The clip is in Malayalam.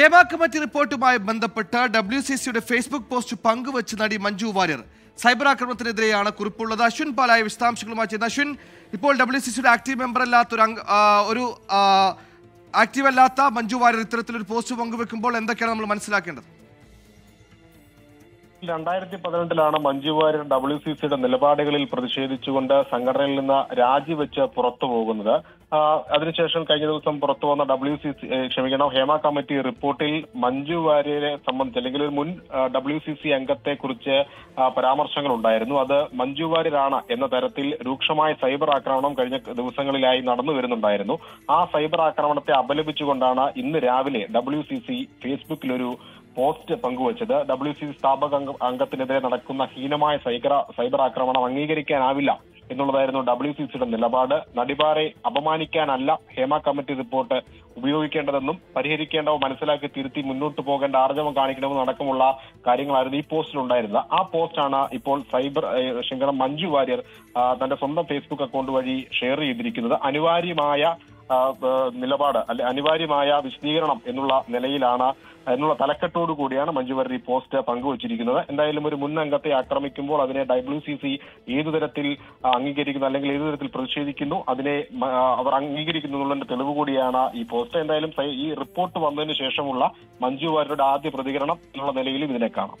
ഹേമ കമ്മിറ്റി റിപ്പോർട്ടുമായി ബന്ധപ്പെട്ട് ഡബ്ല്യു സി സിയുടെ ഫേസ്ബുക്ക് പോസ്റ്റ് പങ്കുവച്ച് നടി മഞ്ജു വാര്യർ. സൈബർ ആക്രമണത്തിനെതിരെയാണ് കുറിപ്പുള്ളത്. അശ്വിൻ പാലായ വിശദാംശങ്ങളുമായി ചെയ്യുന്നത് അശ്വിൻ ഇപ്പോൾ ഡബ്ല്യു സി സിയുടെ ആക്റ്റീവ് മെമ്പർ അല്ലാത്ത ഒരു ഒരു ആക്റ്റീവ് അല്ലാത്ത മഞ്ജു വാര്യർ ഇത്തരത്തിലൊരു പോസ്റ്റ് പങ്കുവെക്കുമ്പോൾ എന്തൊക്കെയാണ് നമ്മൾ മനസ്സിലാക്കേണ്ടത്? രണ്ടായിരത്തി പതിനെട്ടിലാണ് മഞ്ജു വാര്യർ ഡബ്ല്യു സി സിയുടെ നിലപാടുകളിൽ പ്രതിഷേധിച്ചുകൊണ്ട് സംഘടനയിൽ നിന്ന് രാജിവെച്ച് പുറത്തു പോകുന്നത്. അതിനുശേഷം കഴിഞ്ഞ ദിവസം പുറത്തു വന്ന ഡബ്ല്യു സി ക്ഷമിക്കണം ഹേമ കമ്മിറ്റി റിപ്പോർട്ടിൽ മഞ്ജു വാര്യരെ സംബന്ധിച്ച് അല്ലെങ്കിൽ ഒരു മുൻ ഡബ്ല്യു സി സി അംഗത്തെ കുറിച്ച് പരാമർശങ്ങൾ ഉണ്ടായിരുന്നു അത് മഞ്ജു വാര്യരാണ് എന്ന തരത്തിൽ രൂക്ഷമായ സൈബർ ആക്രമണം കഴിഞ്ഞ ദിവസങ്ങളിലായി നടന്നു വരുന്നുണ്ടായിരുന്നു. ആ സൈബർ ആക്രമണത്തെ അപലപിച്ചുകൊണ്ടാണ് ഇന്ന് രാവിലെ ഡബ്ല്യു സി സി ഫേസ്ബുക്കിലൊരു പോസ്റ്റ് പങ്കുവച്ചത്. ഡബ്ല്യു സി സ്ഥാപക അംഗത്തിനെതിരെ നടക്കുന്ന ഹീനമായ സൈബർ സൈബർ ആക്രമണം അംഗീകരിക്കാനാവില്ല. എന്നുള്ളതായിരുന്നു ഡബ്ല്യു സി സിയുടെ നിലപാട്. നടിബാറെ അപമാനിക്കാനല്ല ഹേമ കമ്മിറ്റി റിപ്പോർട്ട് ഉപയോഗിക്കേണ്ടതെന്നും പരിഹരിക്കേണ്ടവ മനസ്സിലാക്കി തിരുത്തി മുന്നോട്ട് പോകേണ്ട ആർജവം കാണിക്കണമെന്നും അടക്കമുള്ള കാര്യങ്ങളായിരുന്നു ഈ പോസ്റ്റിൽ ഉണ്ടായിരുന്നത് ആ പോസ്റ്റാണ് ഇപ്പോൾ സൈബർ ശൃംഖല മഞ്ജു വാര്യർ തന്റെ സ്വന്തം ഫേസ്ബുക്ക് അക്കൗണ്ട് വഴി ഷെയർ ചെയ്തിരിക്കുന്നത്. അനിവാര്യമായ നിലപാട് അല്ലെ അനിവാര്യമായ വിശദീകരണം എന്നുള്ള നിലയിലാണ് എന്നുള്ള തലക്കെട്ടോടു കൂടിയാണ് മഞ്ജു ഈ പോസ്റ്റ് പങ്കുവച്ചിരിക്കുന്നത്. എന്തായാലും ഒരു മുൻ അംഗത്തെ ആക്രമിക്കുമ്പോൾ അതിനെ ഡബ്ല്യു സി സി ഏതു തരത്തിൽ അംഗീകരിക്കുന്നു അല്ലെങ്കിൽ ഏതു തരത്തിൽ പ്രതിഷേധിക്കുന്നു അതിനെ അവർ അംഗീകരിക്കുന്നു എന്നുള്ളതിന്റെ തെളിവ് കൂടിയാണ് ഈ പോസ്റ്റ്. എന്തായാലും ഈ റിപ്പോർട്ട് വന്നതിന് ശേഷമുള്ള മഞ്ജു ആദ്യ പ്രതികരണം എന്നുള്ള നിലയിലും ഇതിനെ കാണാം.